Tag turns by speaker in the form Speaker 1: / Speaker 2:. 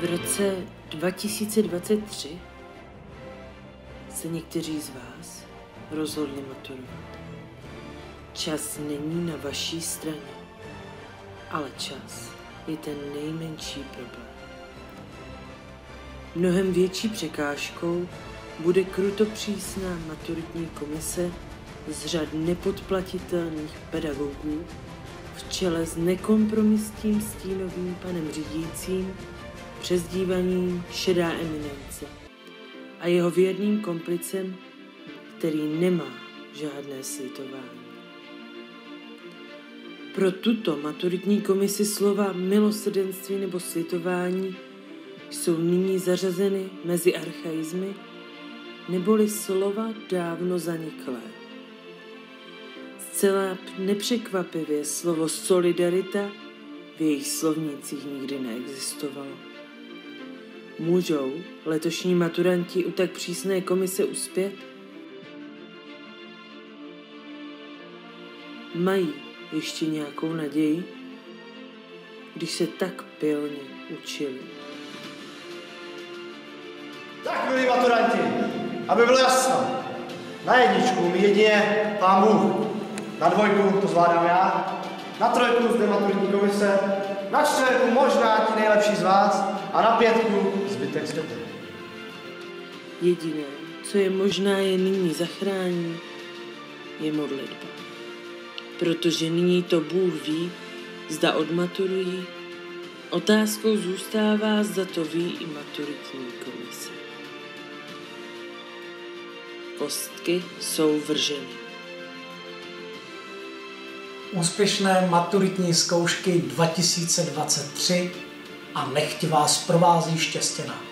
Speaker 1: V roce 2023 se někteří z vás rozhodli maturovat. Čas není na vaší straně, ale čas je ten nejmenší problém. Mnohem větší překážkou bude kruto přísná maturitní komise z řad nepodplatitelných pedagogů v čele s nekompromisním stínovým panem řídícím, přezdívaným Šedá eminence a jeho věrným komplicem, který nemá žádné slitování. Pro tuto maturitní komisi slova milosrdenství nebo slitování jsou nyní zařazeny mezi archaizmy neboli slova dávno zaniklé. Zcela nepřekvapivě slovo solidarita v jejich slovnících nikdy neexistovalo. Můžou letošní maturanti u tak přísné komise uspět? Mají ještě nějakou naději, když se tak pilně učili.
Speaker 2: Tak, milí maturanti, aby bylo jasno, na jedničku mi jedině pán Bůh, na dvojku to zvládám já, na trojku zde maturitní komise, na čtvrku možná ti nejlepší z vás. A na pětku zbytek světa.
Speaker 1: Jediné, co je možná je nyní zachrání, je modlitba. Protože nyní to Bůh ví, zda odmaturují, otázkou zůstává, zda to ví i maturitní komise. Kostky jsou vrženy.
Speaker 3: Úspěšné maturitní zkoušky 2023 a nechť vás provází štěstěná.